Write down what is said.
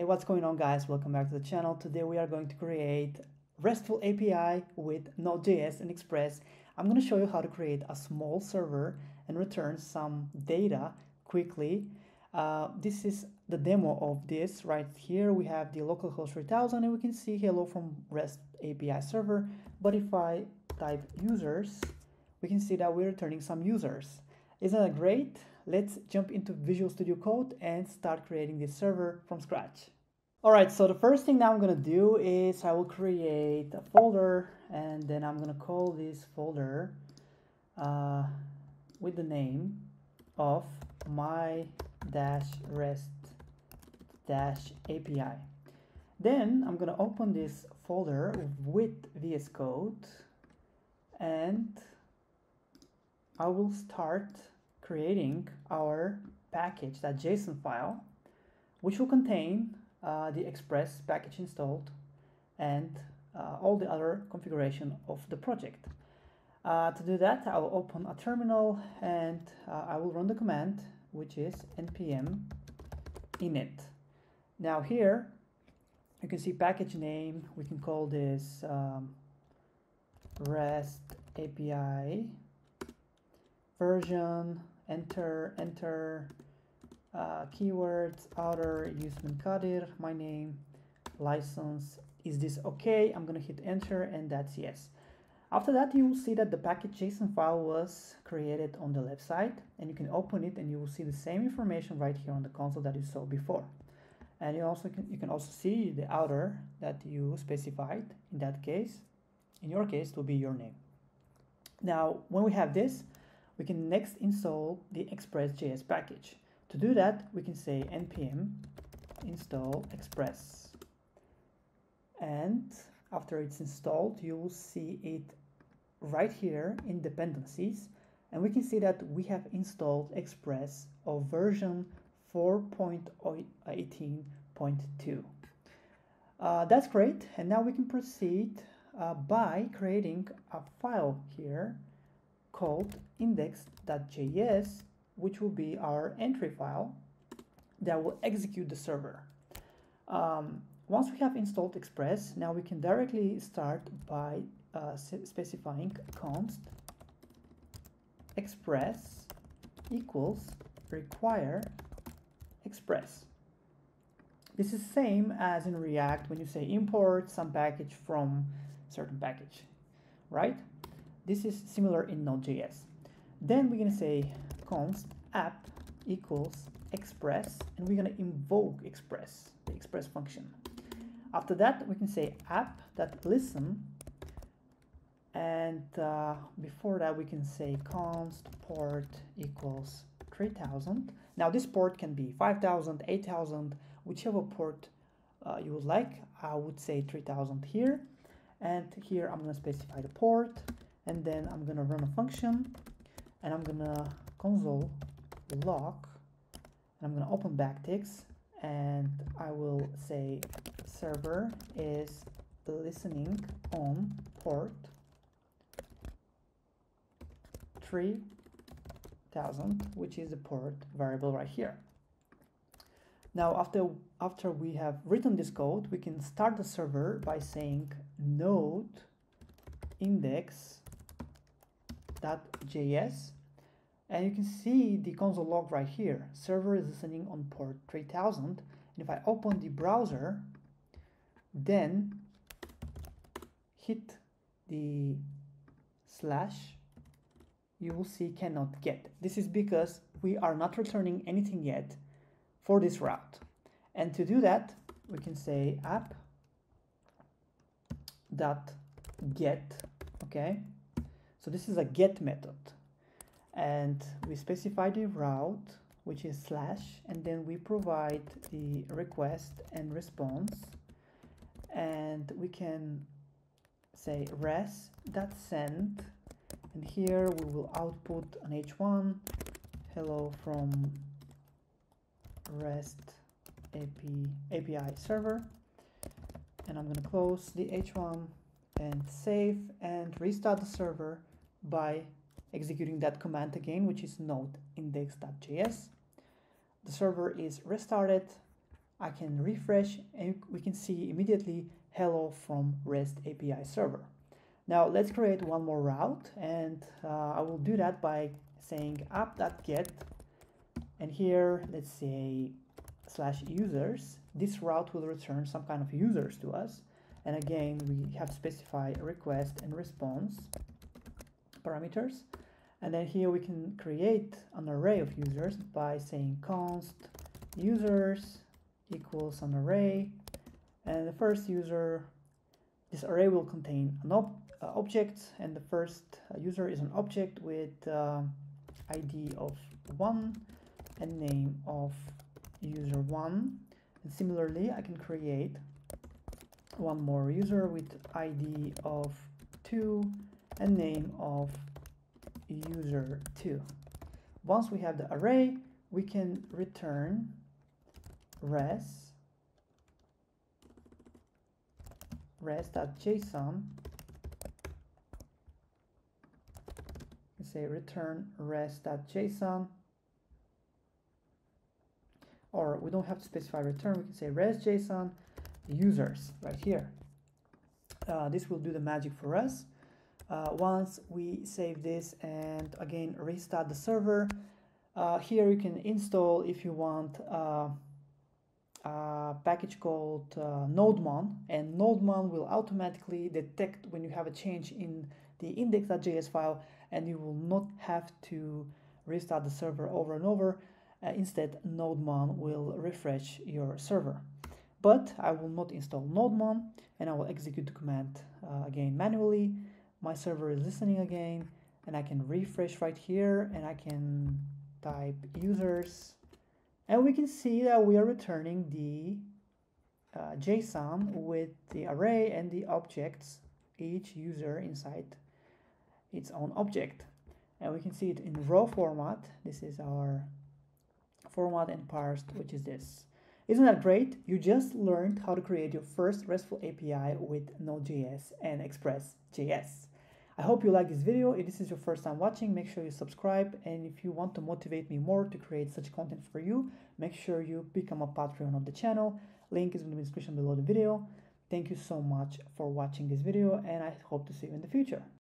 Hey, what's going on guys? Welcome back to the channel. Today we are going to create RESTful API with Node.js and Express. I'm going to show you how to create a small server and return some data quickly. Uh, this is the demo of this right here. We have the localhost 3000 and we can see hello from REST API server. But if I type users, we can see that we're returning some users. Isn't that great? Let's jump into Visual Studio Code and start creating this server from scratch. All right, so the first thing now I'm gonna do is I will create a folder and then I'm gonna call this folder uh, with the name of my dash rest dash API. Then I'm gonna open this folder with VS Code and I will start creating our package, that JSON file, which will contain uh, the Express package installed and uh, all the other configuration of the project. Uh, to do that, I will open a terminal and uh, I will run the command, which is npm init. Now here, you can see package name. We can call this um, REST API version enter, enter, uh, keywords, author, Usman Kadir, my name, license. Is this okay? I'm gonna hit enter and that's yes. After that, you will see that the package JSON file was created on the left side and you can open it and you will see the same information right here on the console that you saw before. And you also can, you can also see the author that you specified. In that case, in your case, it will be your name. Now, when we have this, we can next install the Express.js package. To do that, we can say npm install express. And after it's installed, you will see it right here in dependencies. And we can see that we have installed Express of version 4.18.2. Uh, that's great. And now we can proceed uh, by creating a file here called index.js, which will be our entry file that will execute the server. Um, once we have installed Express, now we can directly start by uh, specifying const express equals require express. This is same as in React when you say import some package from certain package, right? This is similar in Node.js. Then we're to say const app equals express, and we're going to invoke express, the express function. After that, we can say app that listen, and uh, before that, we can say const port equals 3000. Now this port can be 5000, 8000, whichever port uh, you would like. I would say 3000 here. And here I'm going to specify the port and then I'm gonna run a function and I'm gonna console log and I'm gonna open backticks and I will say server is listening on port 3000 which is the port variable right here. Now after after we have written this code we can start the server by saying node index index.js and you can see the console log right here. Server is listening on port 3000 and if I open the browser then hit the slash you will see cannot get. This is because we are not returning anything yet for this route. And to do that, we can say app dot get, okay? So this is a get method. And we specify the route which is slash and then we provide the request and response. And we can say res that send. And here we will output an h1 hello from rest AP, API server. And I'm going to close the h1 and save and restart the server by executing that command again, which is node index.js. The server is restarted. I can refresh and we can see immediately hello from REST API server. Now let's create one more route and uh, I will do that by saying app.get and here let's say slash users. This route will return some kind of users to us. And again we have specify request and response parameters. And then here we can create an array of users by saying const users equals an array. And the first user this array will contain an ob uh, object and the first uh, user is an object with uh, id of 1 and name of user 1 and similarly I can create one more user with id of 2 and name of user 2 once we have the array we can return res res.json say return res.json or we don't have to specify return we can say res.json users right here. Uh, this will do the magic for us uh, once we save this and again restart the server uh, here you can install if you want uh, a package called uh, nodemon and nodemon will automatically detect when you have a change in the index.js file and you will not have to restart the server over and over. Uh, instead nodemon will refresh your server. But I will not install nodemon and I will execute the command uh, again manually my server is listening again and I can refresh right here and I can type users. And we can see that we are returning the uh, JSON with the array and the objects each user inside its own object. And we can see it in raw format. This is our format and parsed which is this. Isn't that great? You just learned how to create your first RESTful API with Node.js and Express.js I hope you like this video. If this is your first time watching, make sure you subscribe. And if you want to motivate me more to create such content for you, make sure you become a Patreon of the channel. Link is in the description below the video. Thank you so much for watching this video and I hope to see you in the future.